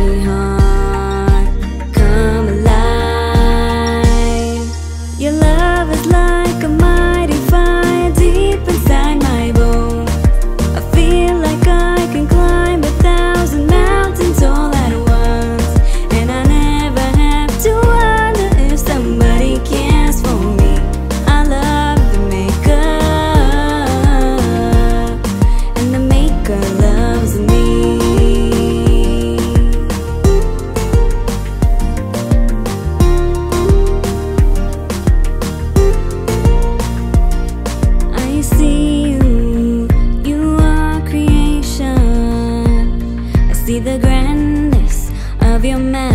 Hey, huh? of your man.